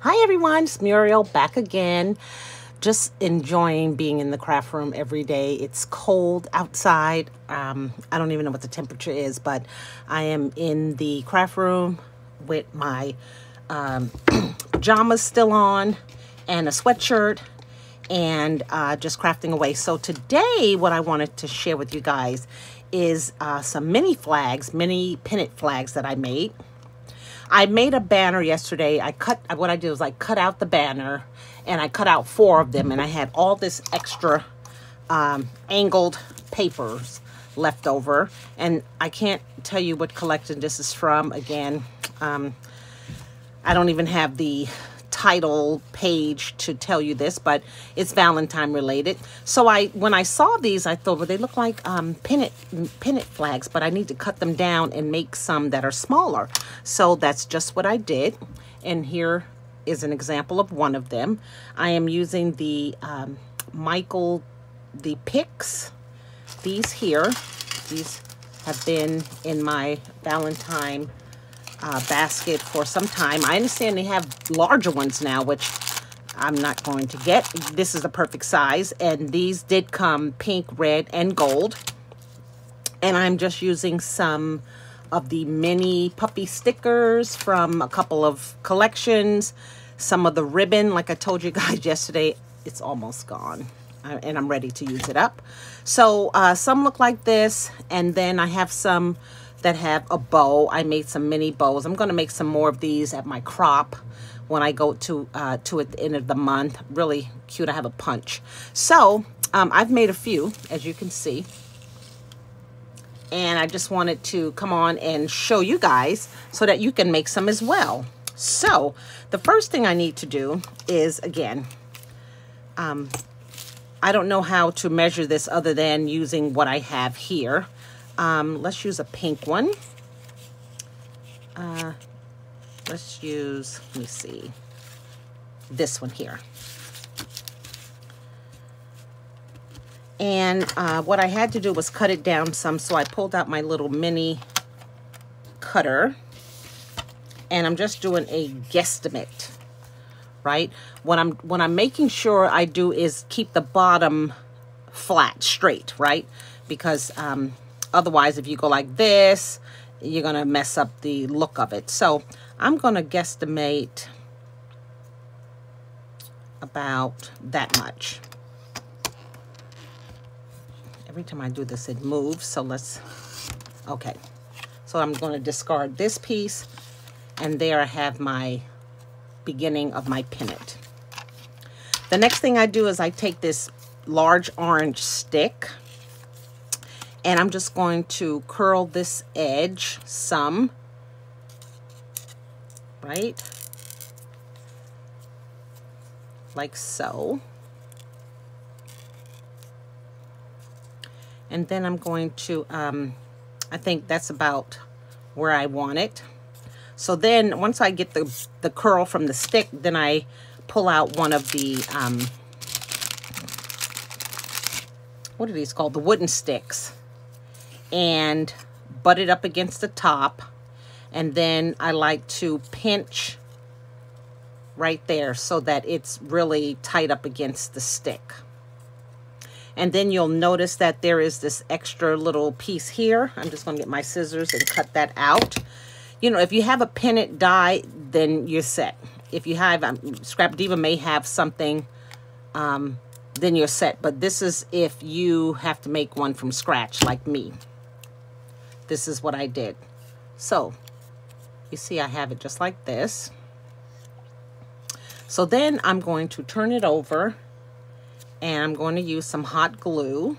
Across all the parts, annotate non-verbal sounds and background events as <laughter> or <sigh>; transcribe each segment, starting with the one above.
Hi everyone, it's Muriel back again. Just enjoying being in the craft room every day. It's cold outside. Um, I don't even know what the temperature is, but I am in the craft room with my um, <clears throat> pajamas still on and a sweatshirt and uh, just crafting away. So today what I wanted to share with you guys is uh, some mini flags, mini pennant flags that I made. I made a banner yesterday. I cut, what I did was I cut out the banner and I cut out four of them and I had all this extra um, angled papers left over. And I can't tell you what collection this is from. Again, um, I don't even have the title page to tell you this, but it's Valentine related. So I, when I saw these, I thought, well, they look like um, pennant, pennant flags, but I need to cut them down and make some that are smaller. So that's just what I did. And here is an example of one of them. I am using the um, Michael, the Picks, these here. These have been in my Valentine uh, basket for some time. I understand they have larger ones now, which I'm not going to get. This is the perfect size. And these did come pink, red, and gold. And I'm just using some of the mini puffy stickers from a couple of collections. Some of the ribbon, like I told you <laughs> guys yesterday, it's almost gone. And I'm ready to use it up. So uh, some look like this. And then I have some that have a bow. I made some mini bows. I'm going to make some more of these at my crop when I go to uh, to at the end of the month. Really cute. I have a punch. So um, I've made a few, as you can see. And I just wanted to come on and show you guys so that you can make some as well. So the first thing I need to do is, again, um, I don't know how to measure this other than using what I have here. Um, let's use a pink one. Uh, let's use, let me see, this one here. And uh, what I had to do was cut it down some, so I pulled out my little mini cutter. And I'm just doing a guesstimate, right? What I'm, what I'm making sure I do is keep the bottom flat, straight, right? Because um, Otherwise, if you go like this, you're going to mess up the look of it. So I'm going to guesstimate about that much. Every time I do this, it moves. So let's, okay. So I'm going to discard this piece. And there I have my beginning of my pennant. The next thing I do is I take this large orange stick and I'm just going to curl this edge some, right? Like so. And then I'm going to, um, I think that's about where I want it. So then once I get the, the curl from the stick, then I pull out one of the, um, what are these called? The wooden sticks and butt it up against the top. And then I like to pinch right there so that it's really tight up against the stick. And then you'll notice that there is this extra little piece here. I'm just going to get my scissors and cut that out. You know, if you have a pennant die, then you're set. If you have, um, Scrap Diva may have something, um, then you're set. But this is if you have to make one from scratch like me this is what I did. So you see I have it just like this. So then I'm going to turn it over and I'm going to use some hot glue.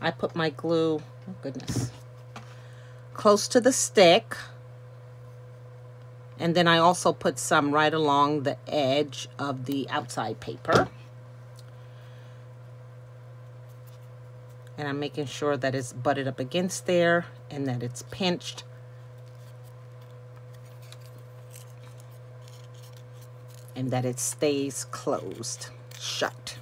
I put my glue, oh goodness, close to the stick. And then I also put some right along the edge of the outside paper. And I'm making sure that it's butted up against there and that it's pinched. And that it stays closed, shut.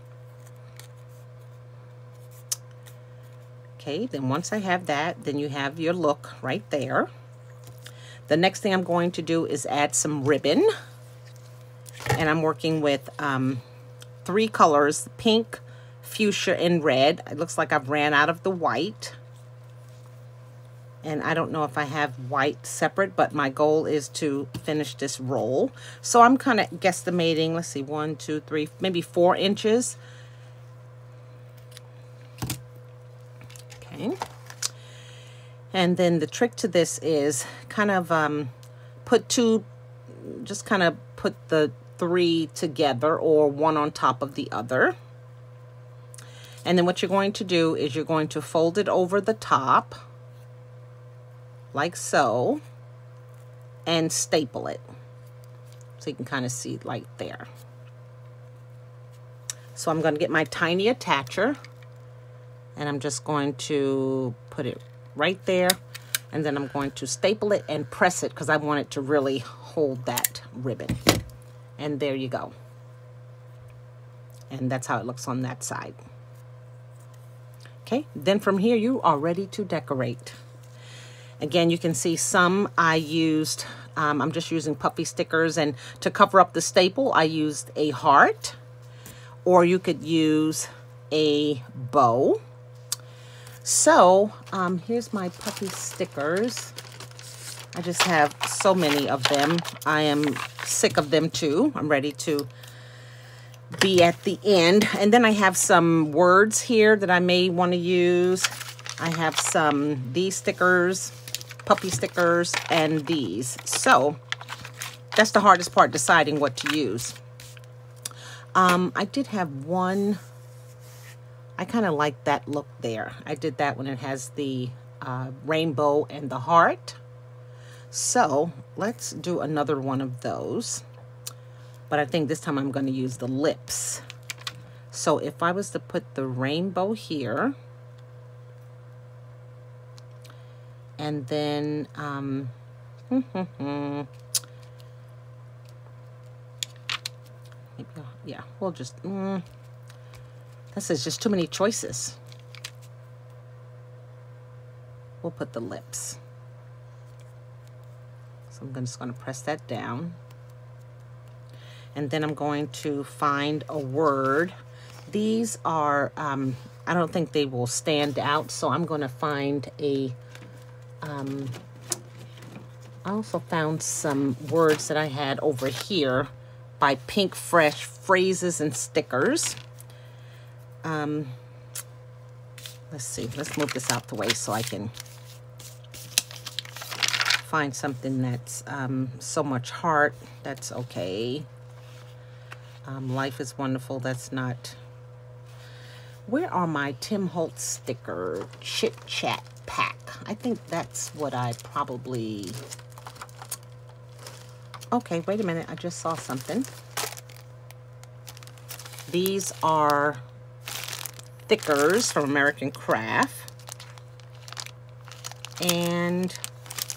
Okay, then once I have that, then you have your look right there. The next thing I'm going to do is add some ribbon. And I'm working with um, three colors, pink, fuchsia, and red. It looks like I've ran out of the white. And I don't know if I have white separate, but my goal is to finish this roll. So I'm kind of guesstimating, let's see, one, two, three, maybe four inches. Okay. And then the trick to this is kind of um, put two, just kind of put the three together or one on top of the other. And then what you're going to do is you're going to fold it over the top like so and staple it. So you can kind of see like there. So I'm going to get my tiny attacher and I'm just going to put it right there and then I'm going to staple it and press it because I want it to really hold that ribbon. And there you go. And that's how it looks on that side. Okay, then from here you are ready to decorate. Again, you can see some I used, um, I'm just using puffy stickers and to cover up the staple, I used a heart or you could use a bow. So um, here's my puffy stickers. I just have so many of them. I am sick of them too. I'm ready to be at the end. And then I have some words here that I may want to use. I have some these stickers, puffy stickers, and these. So that's the hardest part, deciding what to use. Um, I did have one I kind of like that look there. I did that when it has the uh, rainbow and the heart. So let's do another one of those. But I think this time I'm going to use the lips. So if I was to put the rainbow here, and then, um, <laughs> yeah, we'll just, mm, this is just too many choices. We'll put the lips. So I'm just going to press that down. And then I'm going to find a word. These are, um, I don't think they will stand out, so I'm going to find a, um, I also found some words that I had over here by Pink Fresh Phrases and Stickers. Um, let's see. Let's move this out the way so I can find something that's um, so much heart. That's okay. Um, life is wonderful. That's not. Where are my Tim Holtz sticker chit chat pack? I think that's what I probably. Okay, wait a minute. I just saw something. These are stickers from American Craft. And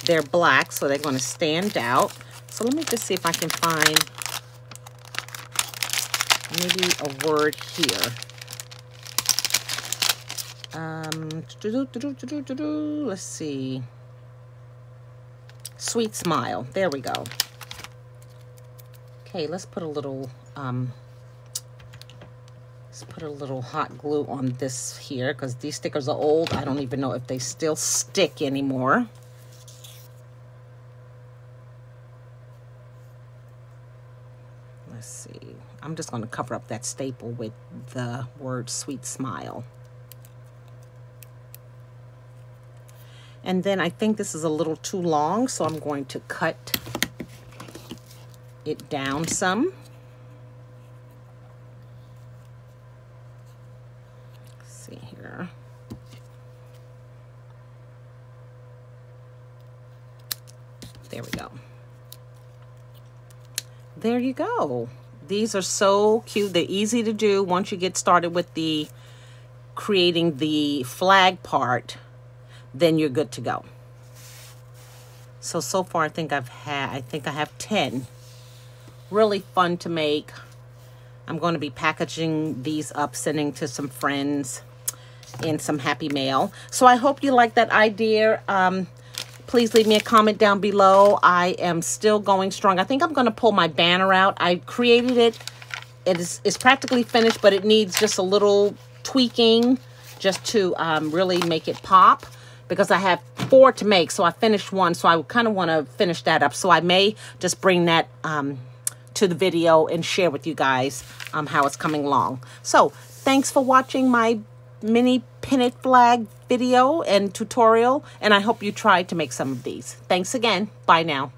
they're black, so they're going to stand out. So let me just see if I can find maybe a word here. Um, doo -doo -doo let's see. Sweet smile. There we go. Okay, let's put a little um, Let's put a little hot glue on this here because these stickers are old. I don't even know if they still stick anymore. Let's see. I'm just going to cover up that staple with the word sweet smile. And then I think this is a little too long, so I'm going to cut it down some. See here. There we go. There you go. These are so cute. They're easy to do once you get started with the creating the flag part, then you're good to go. So, so far I think I've had, I think I have 10. Really fun to make. I'm going to be packaging these up, sending to some friends in some happy mail. So I hope you like that idea. Um, Please leave me a comment down below. I am still going strong. I think I'm going to pull my banner out. I created it. It is it's practically finished, but it needs just a little tweaking just to um, really make it pop because I have four to make. So I finished one. So I kind of want to finish that up. So I may just bring that um, to the video and share with you guys um, how it's coming along. So thanks for watching my mini it flag video and tutorial. And I hope you try to make some of these. Thanks again. Bye now.